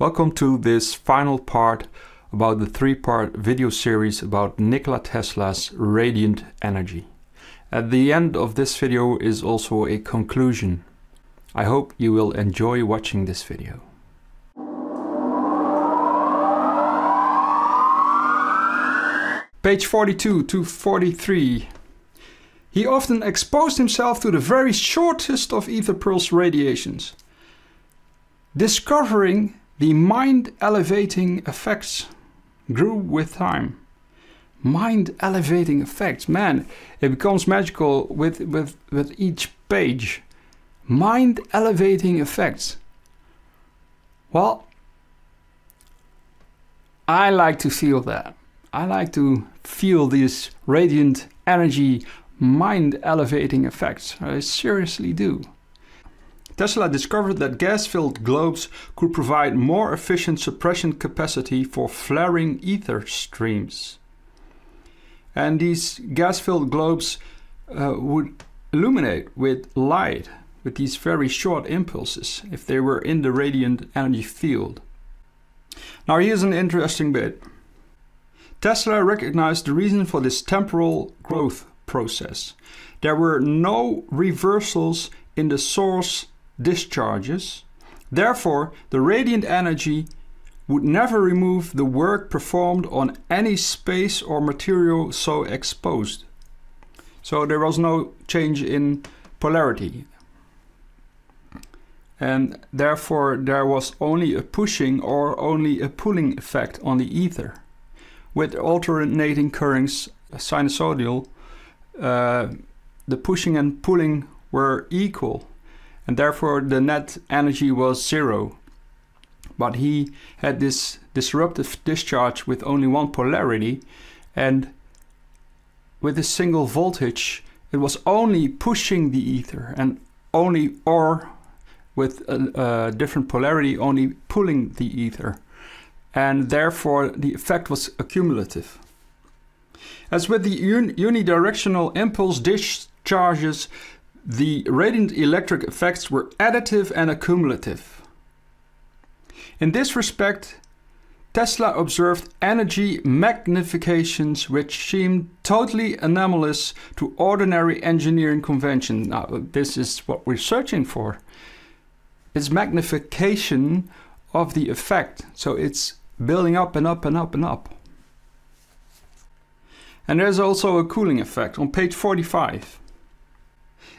Welcome to this final part about the three-part video series about Nikola Tesla's radiant energy. At the end of this video is also a conclusion. I hope you will enjoy watching this video. Page 42 to 43. He often exposed himself to the very shortest of ether pulse radiations, discovering the mind elevating effects grew with time. Mind elevating effects, man, it becomes magical with, with, with each page. Mind elevating effects. Well, I like to feel that. I like to feel these radiant energy mind elevating effects. I seriously do. Tesla discovered that gas-filled globes could provide more efficient suppression capacity for flaring ether streams. And these gas-filled globes uh, would illuminate with light with these very short impulses if they were in the radiant energy field. Now here's an interesting bit. Tesla recognized the reason for this temporal growth process. There were no reversals in the source discharges. Therefore, the radiant energy would never remove the work performed on any space or material so exposed. So there was no change in polarity. And therefore there was only a pushing or only a pulling effect on the ether. With alternating currents sinusoidal, uh, the pushing and pulling were equal and therefore the net energy was zero. But he had this disruptive discharge with only one polarity and with a single voltage it was only pushing the ether and only or with a, a different polarity only pulling the ether and therefore the effect was accumulative. As with the unidirectional impulse discharges, the radiant electric effects were additive and accumulative. In this respect, Tesla observed energy magnifications which seemed totally anomalous to ordinary engineering convention. Now, this is what we're searching for. It's magnification of the effect. So it's building up and up and up and up. And there's also a cooling effect on page 45.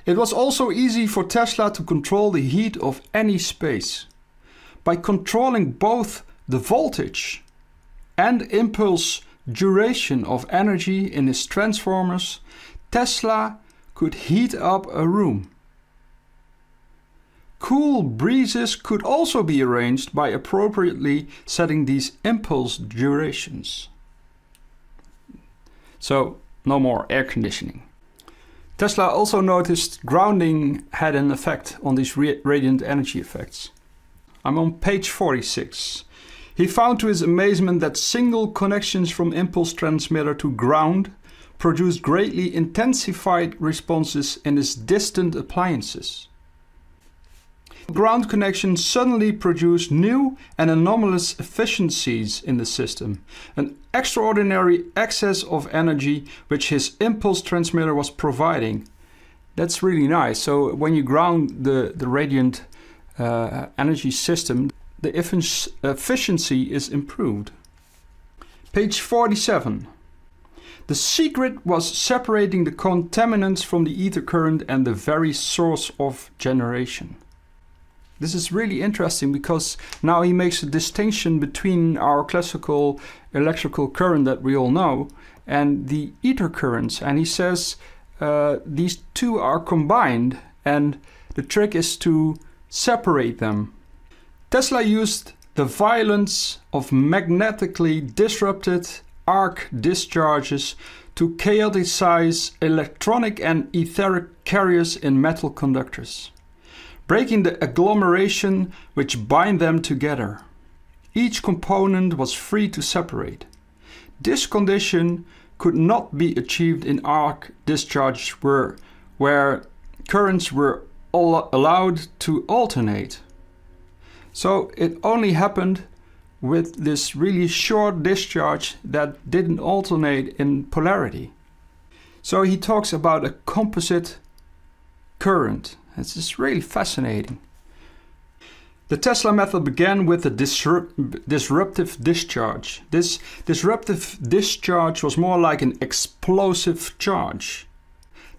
It was also easy for Tesla to control the heat of any space. By controlling both the voltage and impulse duration of energy in his transformers, Tesla could heat up a room. Cool breezes could also be arranged by appropriately setting these impulse durations. So, no more air conditioning. Tesla also noticed grounding had an effect on these radiant energy effects. I'm on page 46. He found to his amazement that single connections from impulse transmitter to ground produced greatly intensified responses in his distant appliances ground connection suddenly produced new and anomalous efficiencies in the system, an extraordinary excess of energy which his impulse transmitter was providing. That's really nice. So when you ground the, the radiant uh, energy system, the efficiency is improved. Page 47. The secret was separating the contaminants from the ether current and the very source of generation. This is really interesting because now he makes a distinction between our classical electrical current that we all know and the ether currents. And he says uh, these two are combined and the trick is to separate them. Tesla used the violence of magnetically disrupted arc discharges to chaoticize electronic and etheric carriers in metal conductors breaking the agglomeration which bind them together. Each component was free to separate. This condition could not be achieved in arc discharge where, where currents were allowed to alternate. So it only happened with this really short discharge that didn't alternate in polarity. So he talks about a composite current. It's just really fascinating. The Tesla method began with a disruptive discharge. This disruptive discharge was more like an explosive charge.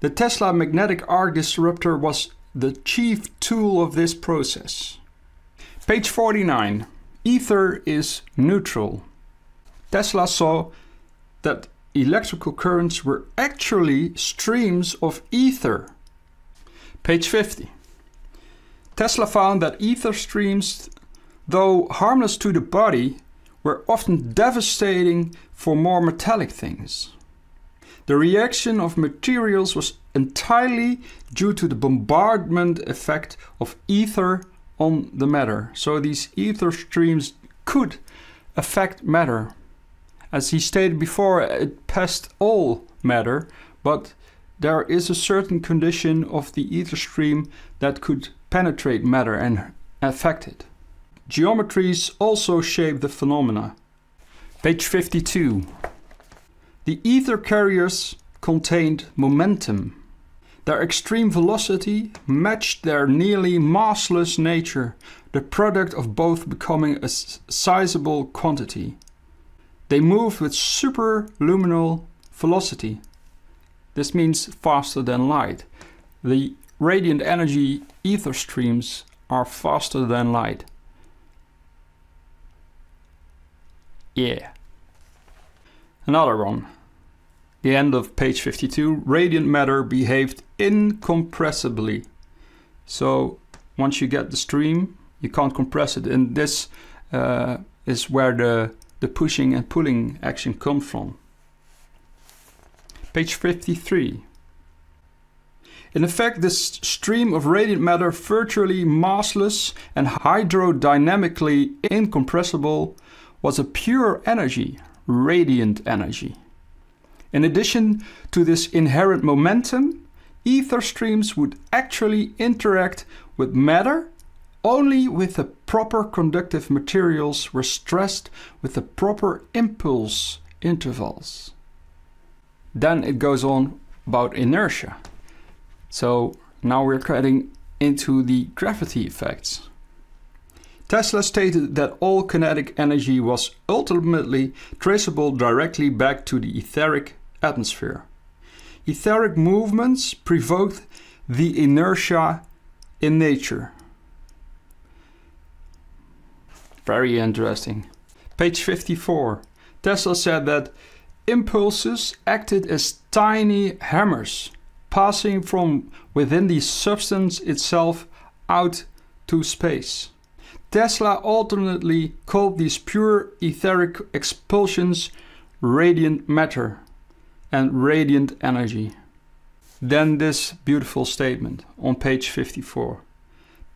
The Tesla magnetic arc disruptor was the chief tool of this process. Page 49. Ether is neutral. Tesla saw that electrical currents were actually streams of ether. Page 50. Tesla found that ether streams, though harmless to the body, were often devastating for more metallic things. The reaction of materials was entirely due to the bombardment effect of ether on the matter. So these ether streams could affect matter. As he stated before, it passed all matter, but there is a certain condition of the ether stream that could penetrate matter and affect it. Geometries also shape the phenomena. Page 52. The ether carriers contained momentum. Their extreme velocity matched their nearly massless nature, the product of both becoming a sizable quantity. They moved with superluminal velocity. This means faster than light. The radiant energy ether streams are faster than light. Yeah. Another one. The end of page 52. Radiant matter behaved incompressibly. So once you get the stream, you can't compress it. And this uh, is where the, the pushing and pulling action comes from. Page 53. In effect, this stream of radiant matter, virtually massless and hydrodynamically incompressible, was a pure energy, radiant energy. In addition to this inherent momentum, ether streams would actually interact with matter only with the proper conductive materials were stressed with the proper impulse intervals. Then it goes on about inertia. So now we're getting into the gravity effects. Tesla stated that all kinetic energy was ultimately traceable directly back to the etheric atmosphere. Etheric movements provoked the inertia in nature. Very interesting. Page 54. Tesla said that impulses acted as tiny hammers passing from within the substance itself out to space. Tesla alternately called these pure etheric expulsions radiant matter and radiant energy. Then this beautiful statement on page 54.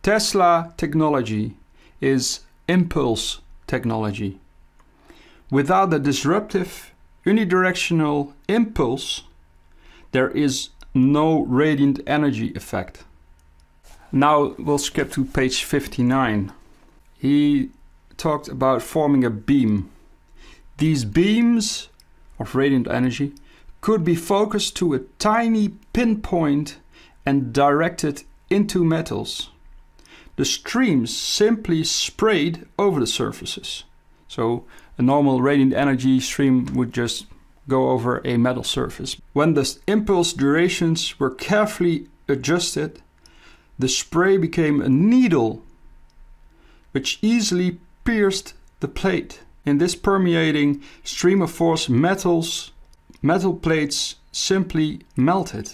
Tesla technology is impulse technology. Without the disruptive unidirectional impulse, there is no radiant energy effect. Now we'll skip to page 59. He talked about forming a beam. These beams of radiant energy could be focused to a tiny pinpoint and directed into metals. The streams simply sprayed over the surfaces. So a normal radiant energy stream would just go over a metal surface. When the impulse durations were carefully adjusted, the spray became a needle which easily pierced the plate. In this permeating stream of force, metals, metal plates simply melted.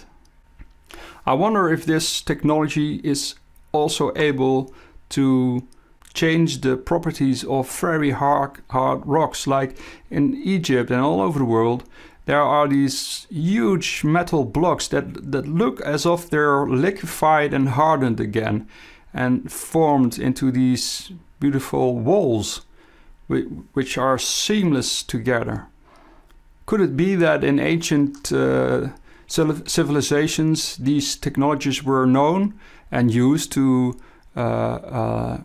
I wonder if this technology is also able to change the properties of very hard, hard rocks like in Egypt and all over the world there are these huge metal blocks that, that look as if they're liquefied and hardened again and formed into these beautiful walls which are seamless together. Could it be that in ancient uh, civilizations these technologies were known and used to uh, uh,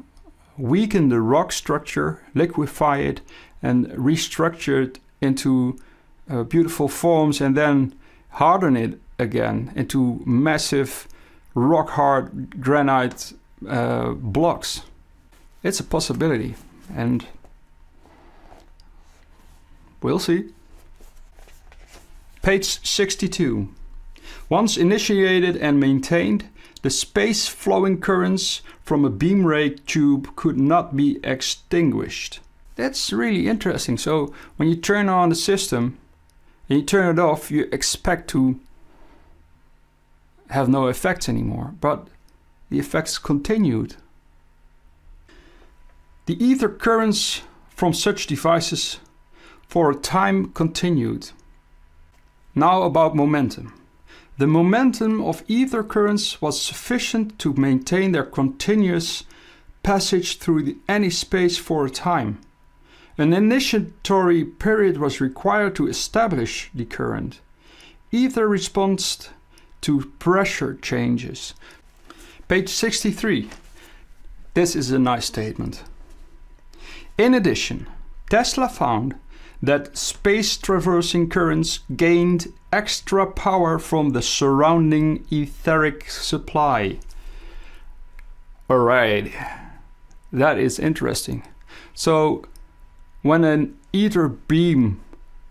weaken the rock structure, liquefy it, and restructure it into uh, beautiful forms, and then harden it again into massive rock hard granite uh, blocks. It's a possibility, and we'll see. Page 62. Once initiated and maintained, the space flowing currents from a beam ray tube could not be extinguished. That's really interesting. So when you turn on the system and you turn it off, you expect to have no effects anymore, but the effects continued. The ether currents from such devices for a time continued. Now about momentum. The momentum of ether currents was sufficient to maintain their continuous passage through any space for a time. An initiatory period was required to establish the current. Ether responds to pressure changes. Page 63. This is a nice statement. In addition, Tesla found that space traversing currents gained extra power from the surrounding etheric supply. Alright, that is interesting. So, when an ether beam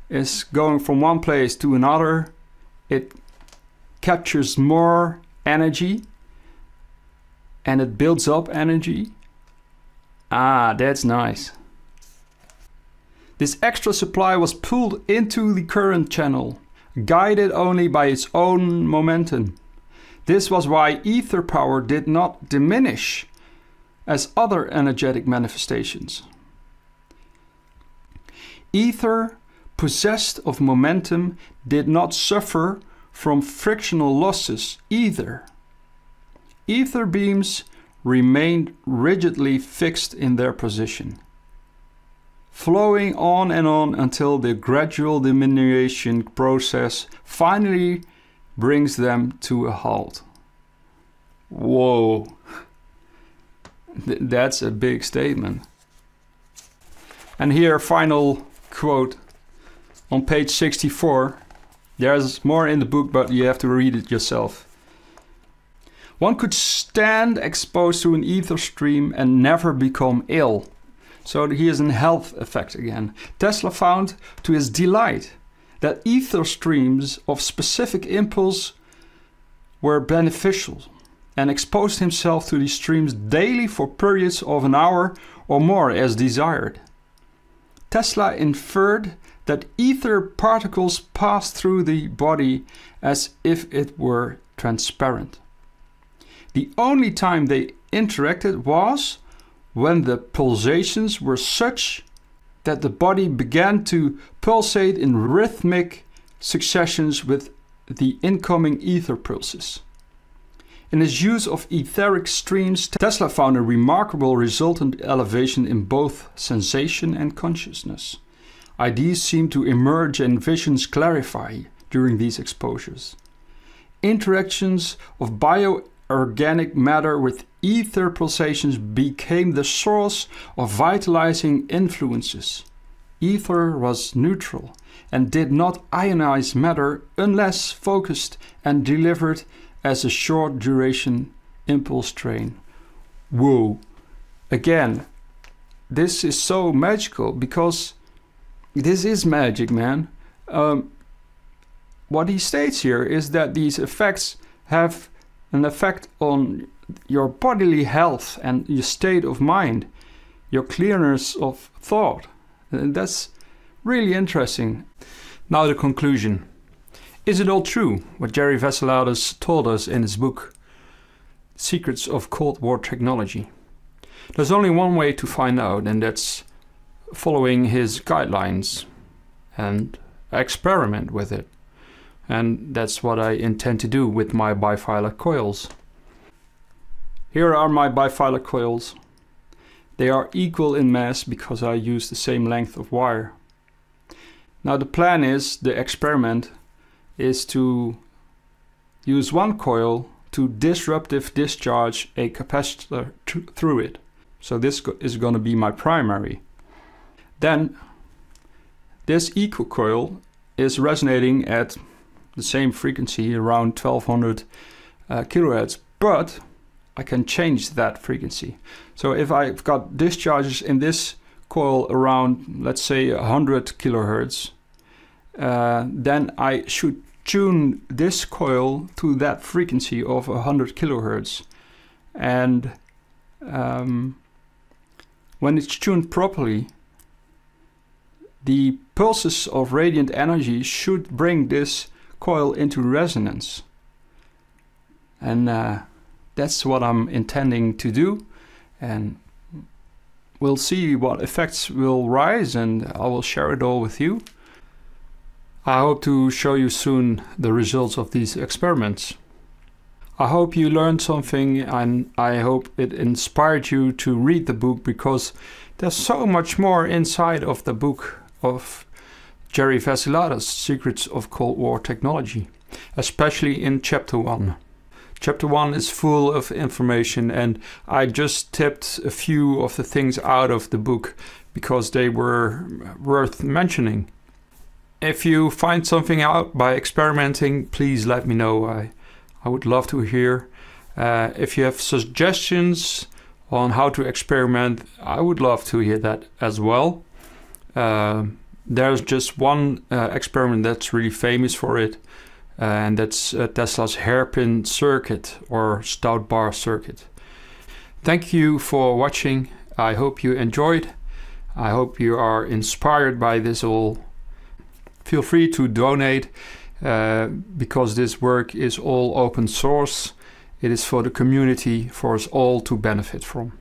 is going from one place to another, it captures more energy and it builds up energy. Ah, that's nice. This extra supply was pulled into the current channel, guided only by its own momentum. This was why ether power did not diminish as other energetic manifestations. Ether, possessed of momentum, did not suffer from frictional losses either. Ether beams remained rigidly fixed in their position, flowing on and on until the gradual diminution process finally brings them to a halt. Whoa, Th that's a big statement. And here, final quote on page 64. There's more in the book, but you have to read it yourself. One could stand exposed to an ether stream and never become ill. So here's an health effect again. Tesla found to his delight that ether streams of specific impulse were beneficial and exposed himself to these streams daily for periods of an hour or more as desired. Tesla inferred that ether particles passed through the body as if it were transparent. The only time they interacted was when the pulsations were such that the body began to pulsate in rhythmic successions with the incoming ether pulses. In his use of etheric streams, Tesla found a remarkable resultant elevation in both sensation and consciousness. Ideas seem to emerge and visions clarify during these exposures. Interactions of bio organic matter with ether pulsations became the source of vitalizing influences. Ether was neutral and did not ionize matter unless focused and delivered as a short duration impulse train. Whoa! Again, this is so magical because this is magic, man. Um, what he states here is that these effects have an effect on your bodily health and your state of mind, your clearness of thought. And that's really interesting. Now, the conclusion. Is it all true what Gerry Vassilatos told us in his book, Secrets of Cold War Technology? There's only one way to find out, and that's following his guidelines and experiment with it and that's what I intend to do with my bifilar coils. Here are my bifilar coils. They are equal in mass because I use the same length of wire. Now the plan is, the experiment, is to use one coil to disruptive discharge a capacitor through it. So this is going to be my primary. Then this echo coil is resonating at the same frequency around 1200 uh, kilohertz, but I can change that frequency. So if I've got discharges in this coil around, let's say 100 kilohertz, uh, then I should tune this coil to that frequency of 100 kilohertz. And um, when it's tuned properly, the pulses of radiant energy should bring this coil into resonance. And uh, that's what I'm intending to do. And we'll see what effects will rise and I will share it all with you. I hope to show you soon the results of these experiments. I hope you learned something and I hope it inspired you to read the book because there's so much more inside of the book of Gerry Vassilatos, Secrets of Cold War Technology, especially in chapter 1. Chapter 1 is full of information and I just tipped a few of the things out of the book because they were worth mentioning. If you find something out by experimenting, please let me know. I, I would love to hear. Uh, if you have suggestions on how to experiment, I would love to hear that as well. Uh, there's just one uh, experiment that's really famous for it, uh, and that's uh, Tesla's hairpin circuit or stout bar circuit. Thank you for watching. I hope you enjoyed. I hope you are inspired by this all feel free to donate uh, because this work is all open source. It is for the community, for us all to benefit from.